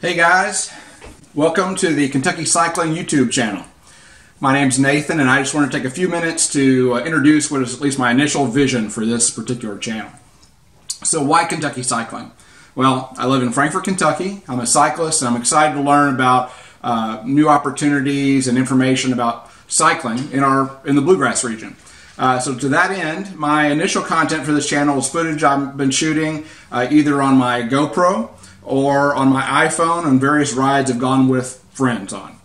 Hey guys, welcome to the Kentucky Cycling YouTube channel. My name's Nathan and I just want to take a few minutes to uh, introduce what is at least my initial vision for this particular channel. So why Kentucky Cycling? Well, I live in Frankfort, Kentucky. I'm a cyclist and I'm excited to learn about uh, new opportunities and information about cycling in our in the bluegrass region. Uh, so to that end, my initial content for this channel is footage I've been shooting uh, either on my GoPro or on my iPhone on various rides I've gone with friends on.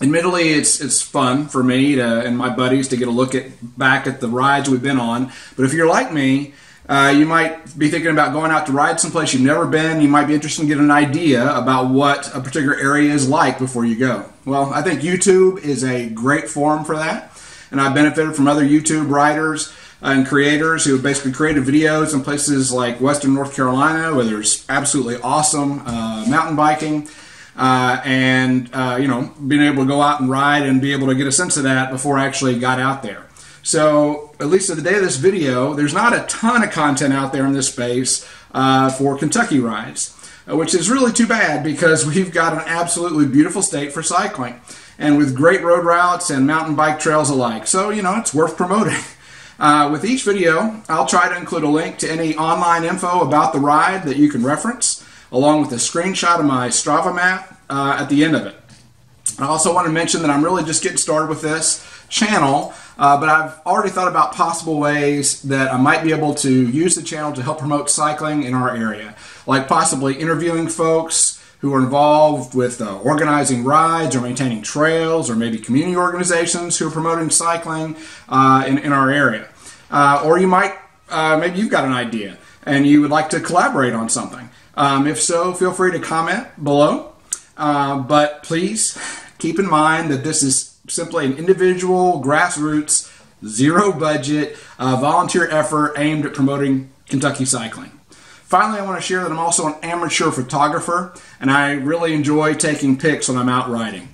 Admittedly, it's it's fun for me to, and my buddies to get a look at back at the rides we've been on. But if you're like me, uh, you might be thinking about going out to ride someplace you've never been. You might be interested in getting an idea about what a particular area is like before you go. Well, I think YouTube is a great forum for that, and I've benefited from other YouTube riders and creators who basically created videos in places like Western North Carolina where there's absolutely awesome uh, mountain biking. Uh, and uh, you know, being able to go out and ride and be able to get a sense of that before I actually got out there. So, at least at the day of this video, there's not a ton of content out there in this space uh, for Kentucky rides, uh, which is really too bad because we've got an absolutely beautiful state for cycling and with great road routes and mountain bike trails alike. So, you know, it's worth promoting. Uh, with each video, I'll try to include a link to any online info about the ride that you can reference, along with a screenshot of my Strava map uh, at the end of it. I also want to mention that I'm really just getting started with this channel, uh, but I've already thought about possible ways that I might be able to use the channel to help promote cycling in our area, like possibly interviewing folks who are involved with uh, organizing rides or maintaining trails, or maybe community organizations who are promoting cycling uh, in, in our area. Uh, or you might, uh, maybe you've got an idea and you would like to collaborate on something. Um, if so, feel free to comment below. Uh, but please keep in mind that this is simply an individual, grassroots, zero budget, uh, volunteer effort aimed at promoting Kentucky cycling. Finally, I want to share that I'm also an amateur photographer, and I really enjoy taking pics when I'm out riding.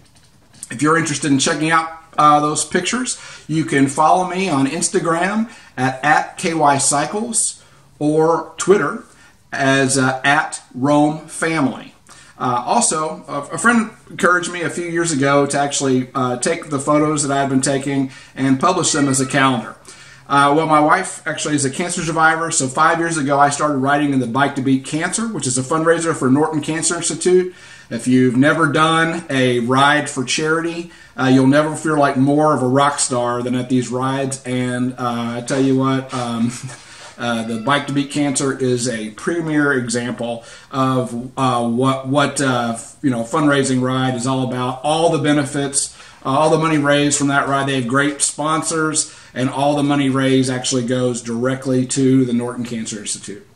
If you're interested in checking out uh, those pictures, you can follow me on Instagram at, at KYCycles or Twitter as uh, at Rome Family. Uh, also, a, a, friend encouraged me a few years ago to actually uh, take the photos that I had been taking and publish them as a calendar. Uh, well, my wife actually is a cancer survivor, so five years ago I started riding in the Bike to Beat Cancer, which is a fundraiser for Norton Cancer Institute. If you've never done a ride for charity, uh, you'll never feel like more of a rock star than at these rides. And uh, I tell you what, um, uh, the Bike to Beat Cancer is a premier example of uh, what what uh, you know fundraising ride is all about. All the benefits, all the money raised from that ride. They have great sponsors and all the money raised actually goes directly to the Norton Cancer Institute.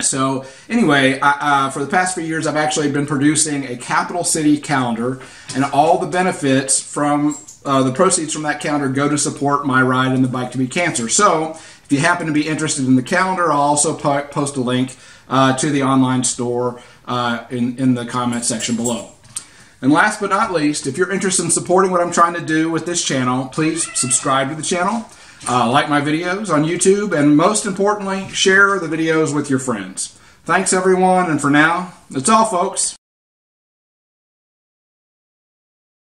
So, anyway, I, uh, for the past few years, I've actually been producing a capital city calendar, and all the benefits from uh, the proceeds from that calendar go to support my ride in the Bike to Beat Cancer. So, if you happen to be interested in the calendar, I'll also po- post a link uh, to the online store uh, in, in the comment section below. And last but not least, if you're interested in supporting what I'm trying to do with this channel, please subscribe to the channel, uh, like my videos on YouTube, and most importantly, share the videos with your friends. Thanks everyone, and for now, that's all folks.